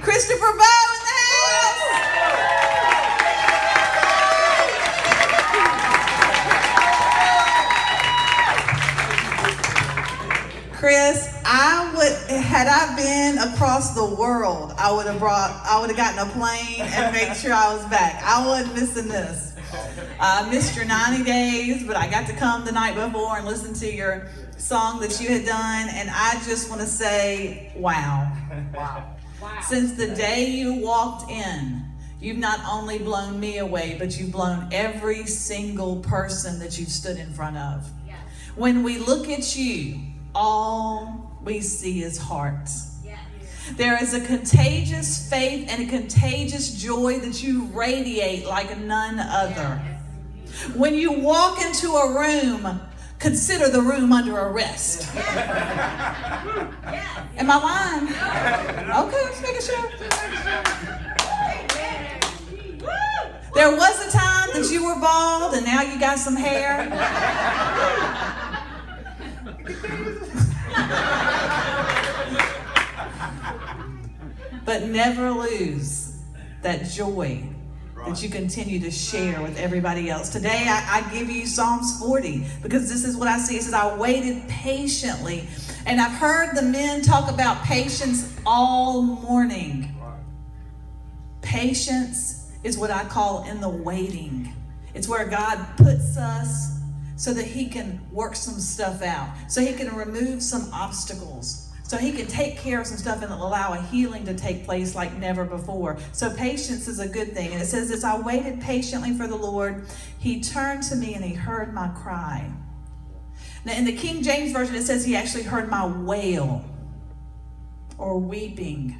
Christopher Boe in the house. Chris, I would had I been across the world, I would have brought I would have gotten a plane and made sure I was back. I wasn't missing this. I missed your 90 days, but I got to come the night before and listen to your song that you had done, and I just want to say, wow. Wow. Wow. Since the day you walked in, you've not only blown me away, but you've blown every single person that you've stood in front of. Yes. When we look at you, all we see is hearts. Yes. There is a contagious faith and a contagious joy that you radiate like none other. When you walk into a room, consider the room under arrest. Am I lying? Okay, just making sure. There was a time that you were bald and now you got some hair. but never lose that joy that you continue to share with everybody else. Today, I, I, give you Psalms 40 because this is what I see. It says, I waited patiently. And I've heard the men talk about patience all morning. Patience is what I call in the waiting. It's where God puts us so that He can work some stuff out, so He can remove some obstacles so he can take care of some stuff and allow a healing to take place like never before. So patience is a good thing. And it says this I waited patiently for the Lord. He turned to me and he heard my cry. Now, in the King James Version, it says he actually heard my wail or weeping.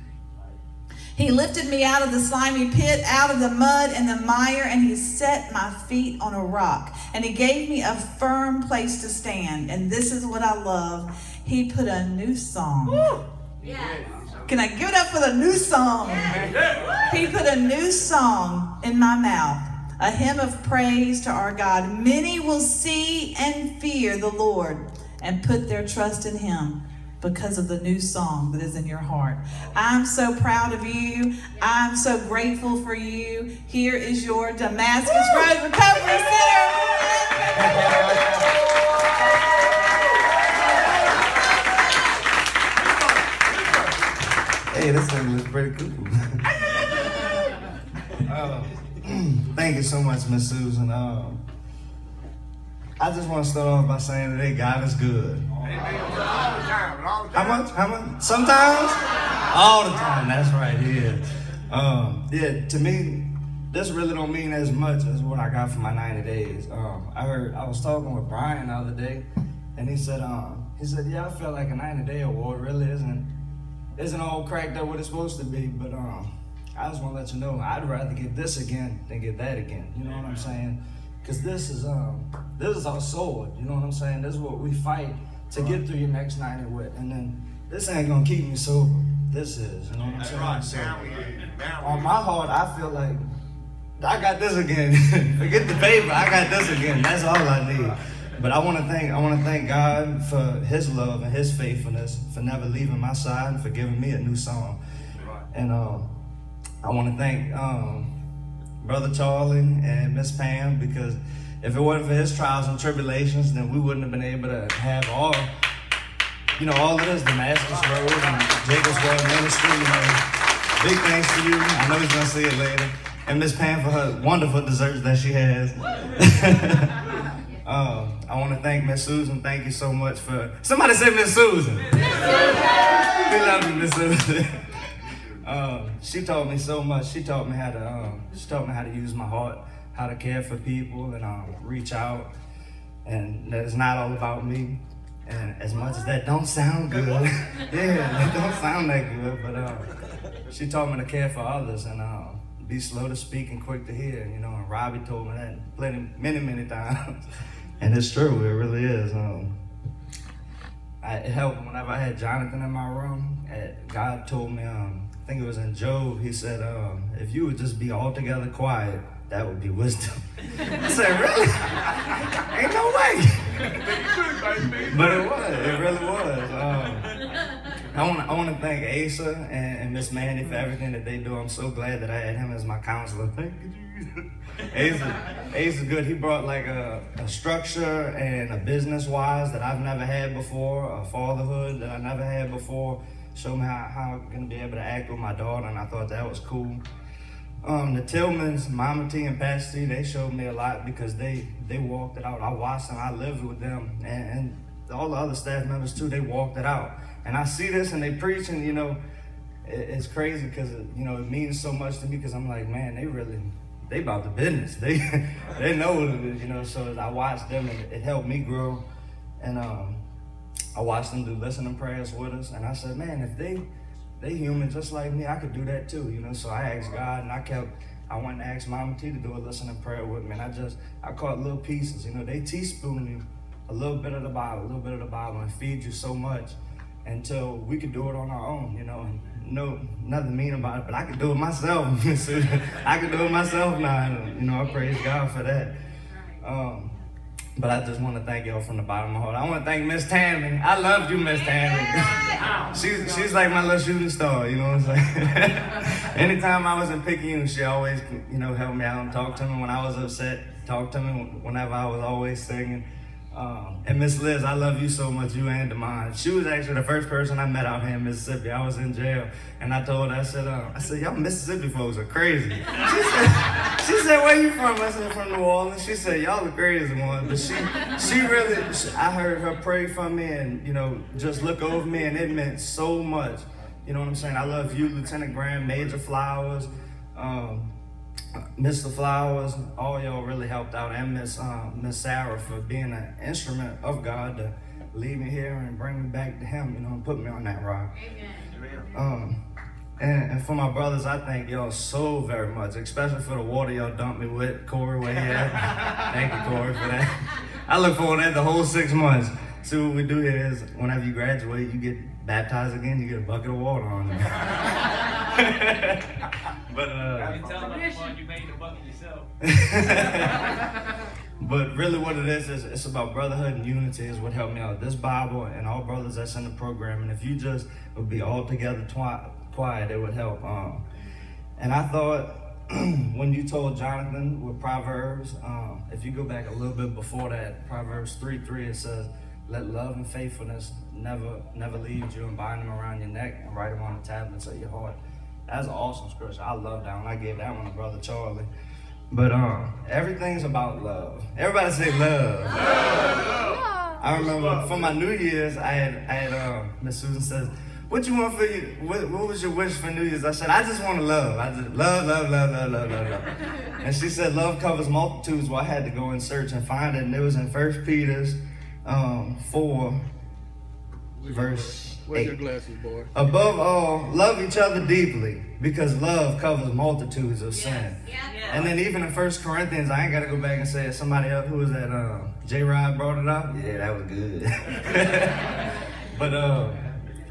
He lifted me out of the slimy pit, out of the mud and the mire, and he set my feet on a rock. And he gave me a firm place to stand. And this is what I love. He put a new song. Yes. Can I give it up for the new song? He put a new song in my mouth, a hymn of praise to our God. Many will see and fear the Lord and put their trust in him because of the new song that is in your heart. I'm so proud of you. I'm so grateful for you. Here is your Damascus Road Recovery Center. Uh, thank you so much, Miss Susan. Uh, I just want to start off by saying today God is good. How much? How much? Sometimes? All the time. That's right. Yeah. Um, yeah. To me, this really don't mean as much as what I got for my 90 days. Um, I heard I was talking with Brian the other day, and he said, um, he said, yeah, I felt like a 90 day award really isn't isn't all cracked up what it's supposed to be. But um, I just want to let you know, I'd rather get this again than get that again. You know what I'm saying? Because this is um, this is our sword. You know what I'm saying? This is what we fight to get through your next 90 with, and then this ain't gonna keep me sober. This is. You know what I'm saying? right. So, Now we now on my heart, I feel like I got this again. Forget the paper. I got this again. That's all I need. But I want to thank I want to thank God for His love and His faithfulness for never leaving my side and for giving me a new song. And um, I want to thank um, Brother Charlie and Miss Pam because if it wasn't for his trials and tribulations, then we wouldn't have been able to have all, you know, all of this Damascus Road and Jacob's Well Ministry. You know, big thanks to you. I know he's gonna see it later. And Miss Pam for her wonderful desserts that she has. um, I want to thank Miss Susan. Thank you so much for somebody say Miss Susan. we love you, Miss Susan. Um, she taught me so much. She taught me how to. Um, she taught me how to use my heart, how to care for people, and um, reach out. And that it's not all about me. And as much as that don't sound good, yeah, it don't sound that good. But uh, she taught me to care for others and uh, be slow to speak and quick to hear. You know, and Robbie told me that plenty, many, many times. and it's true. It really is. Um, I, it helped whenever I had Jonathan in my room. God told me. Um, I think it was in Job, he said, um, if you would just be altogether quiet, that would be wisdom. I said, really? Ain't no way. but it was, it really was. I want to I want to thank Asa and, and Miss Mandy for everything that they do. I'm so glad that I had him as my counselor. Thank you, Asa, Asa good. He brought like a, a structure and a business wise that I've never had before, a fatherhood that I never had before. Show me how, how I'm gonna be able to act with my daughter, and I thought that was cool. Um, the Tillmans, Mama T and T, they showed me a lot because they they walked it out. I watched them, I lived with them, and, and all the other staff members too. They walked it out, and I see this and they preach, and you know, it, it's crazy because you know it means so much to me because I'm like, man, they really they about the business. They they know what it is, you know. So I watched them, and it helped me grow, and um, I watched them do listening prayers with us, and I said, man, if they they human just like me. I could do that too, you know. So I asked God, and I kept. I went and asked Mama T to do a listening prayer with me, and I just I caught little pieces, you know. They teaspoon you a little bit of the Bible, a little bit of the Bible, and feed you so much until we could do it on our own, you know. And no, nothing mean about it, but I could do it myself. I could do it myself now, you know. I praise God for that. Um, but I just want to thank y'all from the bottom of my heart. I want to thank Miss Tammy. I love you, Miss Tammy. she's she's like my little shooting star, you know what I'm saying? Anytime I was in Picayune, she always, you know, helped me out and talked to me when I was upset. Talked to me whenever I was always singing. Um, and Miss Liz, I love you so much, you and Demond. She was actually the first person I met out here in Mississippi. I was in jail, and I told her, I said, uh, I said, y'all Mississippi folks are crazy. She said, she said, where you from? I said, from New Orleans. She said, y'all the crazy ones. But she, she really, she, I heard her pray for me and, you know, just look over me, and it meant so much. You know what I'm saying? I love you, Lieutenant Graham, Major Flowers. Um, Mr. Flowers, all y'all really helped out, and Miss uh, Miss Sarah for being an instrument of God to lead me here and bring me back to Him, you know, and put me on that rock. Amen. Um, and, and for my brothers, I thank y'all so very much, especially for the water y'all dumped me with, Corey. Way here. thank you, Corey, for that. I look forward to that the whole six months. See what we do here is whenever you graduate, you get baptized again, you get a bucket of water on you. but uh, You tell them you made the bucket yourself. but really, what it is is it's about brotherhood and unity is what helped me out. This Bible and all brothers that's in the program, and if you just would be all together twi- quiet, it would help. Um, and I thought when you told Jonathan with Proverbs, um, if you go back a little bit before that, Proverbs 3 3, it says, Let love and faithfulness never never leave you and bind them around your neck and write them on the tablets of your heart. That's an awesome scripture. I love that one. I gave that one to Brother Charlie. But um, everything's about love. Everybody say love. love. I remember for my New Year's, I had I had um, Miss Susan says, "What you want for you? What, what was your wish for New Year's?" I said, "I just want to love. I just love, love, love, love, love, love, love." and she said, "Love covers multitudes." Well, I had to go and search and find it, and it was in First Peter's um, four, verse Where's your glasses, boy? Above all, love each other deeply because love covers multitudes of sin. Yes. And then even in First Corinthians, I ain't got to go back and say it. Somebody else, who was that? Uh, J. Rod brought it up. Yeah, that was good. but uh,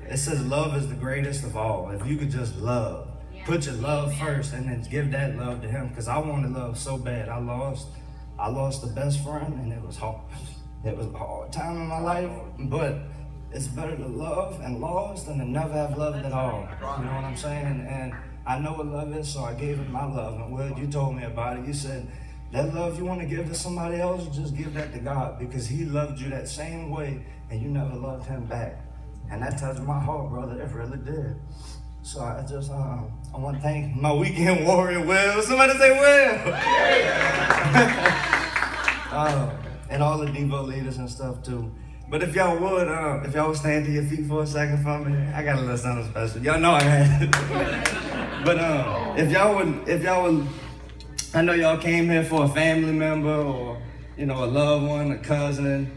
it says love is the greatest of all. If you could just love, put your love first, and then give that love to Him. Because I wanted love so bad. I lost, I lost the best friend, and it was hard. It was a hard time in my life, but it's better to love and lost than to never have loved at all. You know what I'm saying? And, and I know what love is, so I gave it my love. And Will, you told me about it. You said, that love you want to give to somebody else, just give that to God because He loved you that same way and you never loved Him back. And that touched my heart, brother. It really did. So I just, um, I want to thank my weekend warrior, Will. Somebody say Will. uh, and all the Devo leaders and stuff too. But if y'all would, uh, if y'all would stand to your feet for a second for me, I got a little something special. Y'all know I had but uh, if y'all would, if y'all would, I know y'all came here for a family member or, you know, a loved one, a cousin,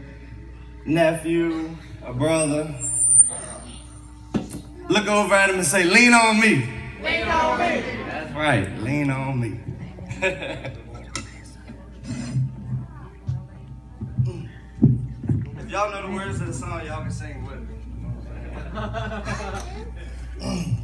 nephew, a brother. Look over at him and say, lean on me. Lean on me. That's right, lean on me. y'all know the words of the song, y'all can sing with me. You know